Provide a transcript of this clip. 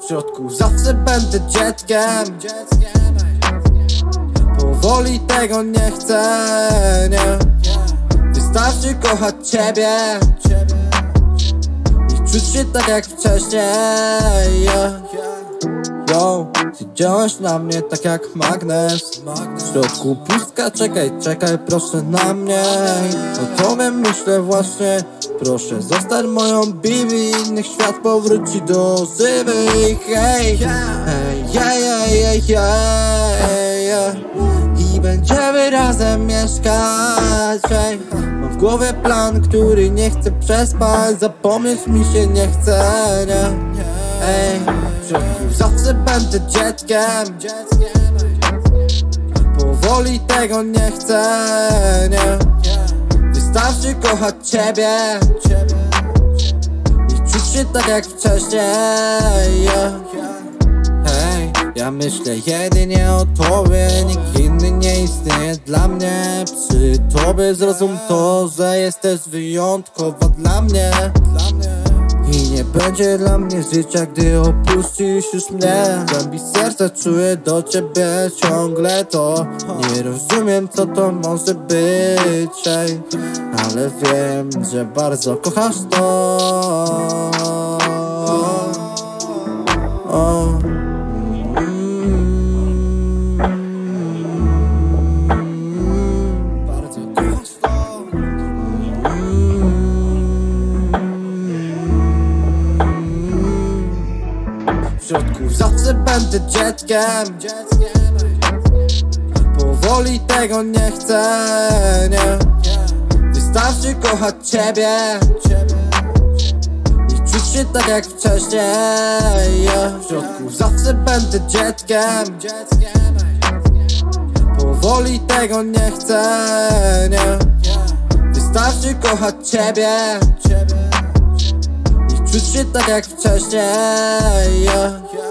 W środku. Zawsze będę dzieckiem. Powoli tego nie chcę, nie. Wystarczy kochać ciebie. I czuć się tak jak wcześniej yeah. Yo, działasz na mnie tak jak magnes. W środku pustka, czekaj, czekaj proszę na mnie. O tobie myślę właśnie Proszę zostań moją bibi. Niech świat powróci do żywych. Hej, hej, hej, hej, hej. I będziemy razem mieszkać. Hej. Mam w głowie plan, który nie chcę przespać. Zapomnieć mi się nie chce, nie Ej, zawsze będę dzieckiem. Powoli tego nie chcę, nie. Wystarczy kochać ciebie. I czuć się tak jak wcześniej yeah. Hej, ja myślę jedynie o tobie. Nikt inny nie istnieje dla mnie. Przy tobie zrozum to, że jesteś wyjątkowa dla mnie i nie będzie dla mnie życia, gdy opuścisz już mnie. Głębi serca czuję do ciebie ciągle to. Nie rozumiem co to może być Ale wiem, że bardzo kochasz to W środku. Zawsze będę dzieckiem. Powoli tego nie chcę, nie. Wystarczy kochać ciebie. I czuć się tak jak wcześniej. W środku zawsze będę dzieckiem. Powoli tego nie chcę, nie. Wystarczy kochać ciebie I czuć się tak jak wcześniej yeah.